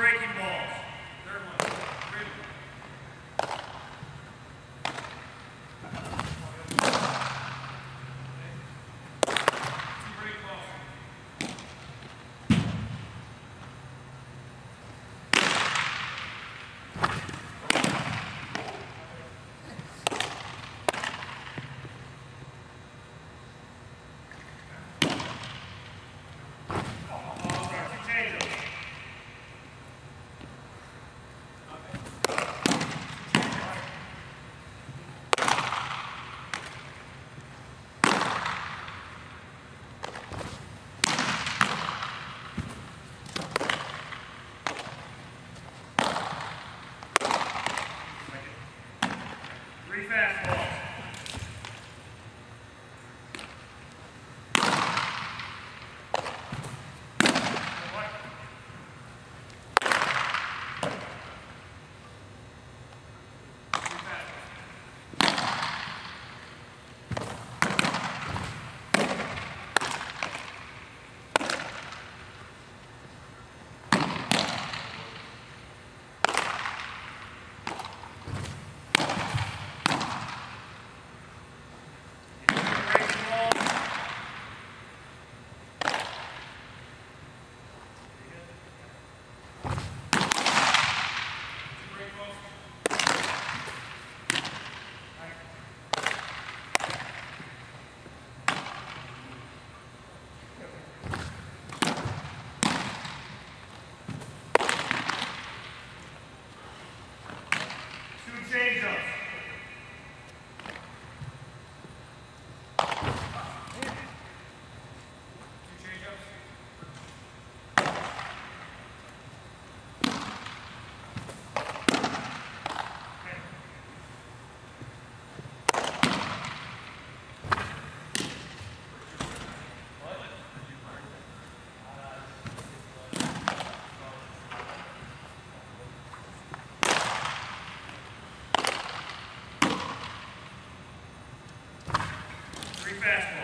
breaking ball. Three fastballs. Two change-ups. Three fastballs.